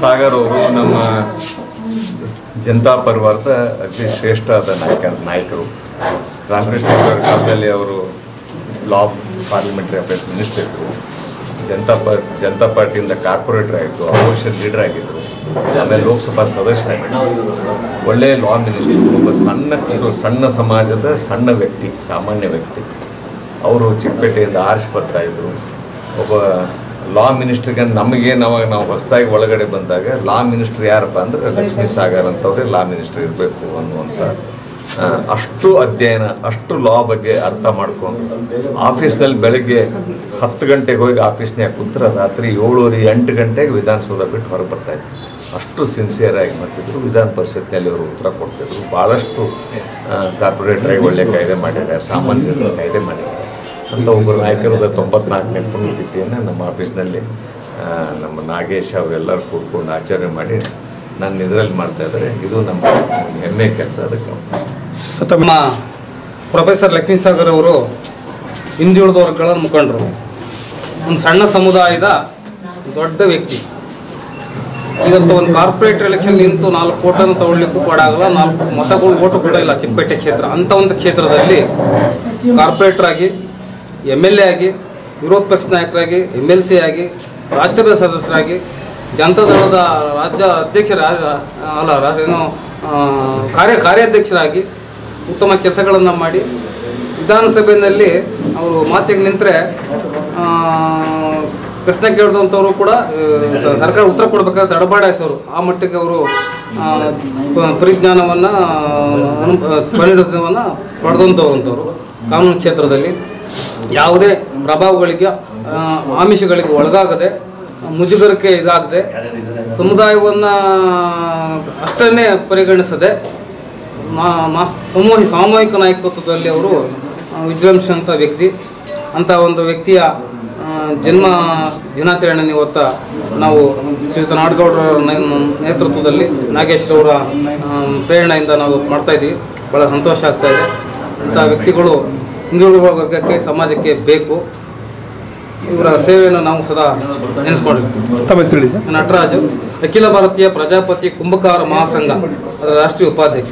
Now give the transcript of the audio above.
ಸಾಗರ್ ಅವರು ನಮ್ಮ ಜನತಾ ಪರಿವಾರದ ಅತಿ ಶ್ರೇಷ್ಠವಾದ ನಾಯಕ, ನಾಯಕರು. ರಾಮಕೃಷ್ಣ ಕಾಲದಲ್ಲಿ ಅವರು ಲಾ ಪಾರ್ಲಿಮೆಂಟರಿ ಅಫೇರ್ಸ್ ಮಿನಿಸ್ಟರ್ ಇದ್ದರು ಜನತಾ ಪಾರ್ ಜನತಾ ಪಾರ್ಟಿಯಿಂದ ಕಾರ್ಪೊರೇಟರ್ ಆಯಿತು ಅಪೋಸಿಷನ್ ಲೀಡರ್ ಆಗಿದ್ದರು ಆಮೇಲೆ ಲೋಕಸಭಾ ಸದಸ್ಯರಾಗಿದ್ದರು ಒಳ್ಳೆಯ ಲಾ ಮಿನಿಸ್ಟರ್ ಒಬ್ಬ ಸಣ್ಣ, ಇದು ಸಣ್ಣ ಸಮಾಜದ ಸಣ್ಣ ವ್ಯಕ್ತಿ, ಸಾಮಾನ್ಯ ವ್ಯಕ್ತಿ. ಅವರು ಚಿಕ್ಕಪೇಟೆಯಿಂದ ಆರಿಸಿ ಬರ್ತಾಯಿದ್ರು ಒಬ್ಬ ಲಾ ಮಿನಿಸ್ಟ್ರಿಗೆ ನಮಗೇನು ಅವಾಗ ನಾವು ಹೊಸದಾಗಿ ಒಳಗಡೆ ಬಂದಾಗ ಲಾ ಮಿನಿಸ್ಟರ್ ಯಾರಪ್ಪ ಅಂದರೆ ಲಕ್ಷ್ಮೀ ಸಾಗರ್ ಅಂತವ್ರೆ ಲಾ ಮಿನಿಸ್ಟರ್ ಇರಬೇಕು ಅನ್ನುವಂಥ ಅಷ್ಟು ಅಧ್ಯಯನ, ಅಷ್ಟು ಲಾ ಬಗ್ಗೆ ಅರ್ಥ ಮಾಡ್ಕೊಂಡು ಆಫೀಸ್ನಲ್ಲಿ ಬೆಳಗ್ಗೆ ಹತ್ತು ಗಂಟೆಗೆ ಹೋಗಿ ಆಫೀಸ್ನ್ಯಾಗ ಕೂತ್ರೆ ರಾತ್ರಿ ಏಳುವರೆ ಎಂಟು ಗಂಟೆಗೆ ವಿಧಾನಸೌಧ ಬಿಟ್ಟು ಹೊರಗೆ ಬರ್ತಾಯಿದ್ರು ಅಷ್ಟು ಸಿನ್ಸಿಯರ್ ಆಗಿ ಮಾಡ್ತಿದ್ರು. ವಿಧಾನ ಪರಿಷತ್ನಲ್ಲಿ ಅವರು ಉತ್ತರ ಕೊಡ್ತಿದ್ರು. ಭಾಳಷ್ಟು ಕಾರ್ಪೊರೇಟ್ರಾಗಿ ಒಳ್ಳೆ ಕಾಯ್ದೆ ಮಾಡಿದ್ದಾರೆ ಸಾಮಾನ್ಯ ಕಾಯ್ದೆ ಮಾಡಿದ್ದಾರೆ ಅಂತ ಒಬ್ಬರು ನಾಯಕರದ ತೊಂಬತ್ನಾಲ್ಕನೇ ಪುಣ್ಯತಿಥಿಯನ್ನು ನಮ್ಮ ಆಫೀಸ್ನಲ್ಲಿ ನಮ್ಮ ನಾಗೇಶ್ ಅವರೆಲ್ಲರೂ ಕೂತ್ಕೊಂಡು ಆಚರಣೆ ಮಾಡಿ ನನ್ನ ಇದರಲ್ಲಿ ಮಾಡ್ತಾ ಇದ್ದಾರೆ. ಇದು ನಮ್ಮ ಹೆಮ್ಮೆ ಕೆಲಸ ಅದಕ್ಕೆ. ತಮ್ಮ ಪ್ರೊಫೆಸರ್ ಲಕ್ಷ್ಮೀ ಸಾಗರ್ ಅವರು ಹಿಂದುಳಿದ ವರ್ಗಗಳ ಮುಖಂಡರು. ಒಂದು ಸಣ್ಣ ಸಮುದಾಯದ ದೊಡ್ಡ ವ್ಯಕ್ತಿ. ಇವತ್ತು ಒಂದು ಕಾರ್ಪೊರೇಟ್ ಎಲೆಕ್ಷನ್ ನಿಂತು ನಾಲ್ಕು ಕೋಟನ್ನು ತಗೊಳ್ಳಿಕ್ಕೂ ಕೂಡ ಆಗಲ್ಲ, ನಾಲ್ಕು ಮತಗಳು ಓಟು ಕೂಡ ಇಲ್ಲ ಚಿಕ್ಕಪೇಟೆ ಕ್ಷೇತ್ರ. ಅಂಥ ಒಂದು ಕ್ಷೇತ್ರದಲ್ಲಿ ಕಾರ್ಪೊರೇಟರ್ ಆಗಿ ಎಂ ಎಲ್ ಎ ಆಗಿ, ವಿರೋಧ ಪಕ್ಷ ನಾಯಕರಾಗಿ ಎಂ ಎಲ್ ಸಿ ಆಗಿ, ರಾಜ್ಯಸಭೆ ಸದಸ್ಯರಾಗಿ, ಜನತಾದಳದ ರಾಜ್ಯ ಅಧ್ಯಕ್ಷರ ಅಲ್ಲ ಏನು ಕಾರ್ಯ, ಕಾರ್ಯಾಧ್ಯಕ್ಷರಾಗಿ ಉತ್ತಮ ಕೆಲಸಗಳನ್ನು ಮಾಡಿ ವಿಧಾನಸಭೆಯಲ್ಲಿ ಅವರು ಮಾತಿಗೆ ನಿಂತರೆ ಪ್ರಶ್ನೆ ಕೇಳಿದಂಥವರು ಕೂಡ ಸರ್ಕಾರ ಉತ್ತರ ಕೊಡಬೇಕಾದ್ರೆ ತಡಬಾಡಾಯಿಸೋರು ಆ ಮಟ್ಟಿಗೆ ಅವರು ಪರಿಜ್ಞಾನವನ್ನು ಪರಿಣಿತವನ್ನು ಪಡೆದಂಥವ್ರು ಅಂಥವ್ರು ಕಾನೂನು ಕ್ಷೇತ್ರದಲ್ಲಿ. ಯಾವುದೇ ಪ್ರಭಾವಗಳಿಗೆ ಆಮಿಷಗಳಿಗೆ ಒಳಗಾಗದೆ ಮುಜುಗರಕ್ಕೆ ಇದಾಗದೆ ಸಮುದಾಯವನ್ನು ಅಷ್ಟನ್ನೇ ಪರಿಗಣಿಸದೆ ಮಾ- ಸಮೂಹ ಸಾಮೂಹಿಕ ನಾಯಕತ್ವದಲ್ಲಿ ಅವರು ವಿಜೃಂಭಿಸಿದಂಥ ವ್ಯಕ್ತಿ ಅಂಥ ಒಂದು ವ್ಯಕ್ತಿಯ ಜನ್ಮ ದಿನಾಚರಣೆ ಇವತ್ತ ನಾವು ಶ್ರೀಯುತ ನಾಡಗೌಡರ ನೇತೃತ್ವದಲ್ಲಿ ನಾಗೇಶ್ರವರ ಆ, ಪ್ರೇರಣೆಯಿಂದ ನಾವು ಮಾಡ್ತಾ ಇದ್ದೀವಿ. ಭಾಳ ಸಂತೋಷ ಆಗ್ತಾ ಇದೆ. ಅಂಥ ವ್ಯಕ್ತಿಗಳು ಹಿಂದುಳಿದ ವರ್ಗಕ್ಕೆ ಸಮಾಜಕ್ಕೆ ಬೇಕು. ಇವರ ಸೇವೆಯನ್ನು ನಾವು ಸದಾ ನೆನೆಸ್ಕೊಂಡಿರ್ತೀವಿ. ನಟರಾಜು ಅಖಿಲ ಭಾರತೀಯ ಪ್ರಜಾಪತಿ ಕುಂಭಕಾರ ಮಹಾಸಂಘ ಅದರ ರಾಷ್ಟ್ರೀಯ ಉಪಾಧ್ಯಕ್ಷ.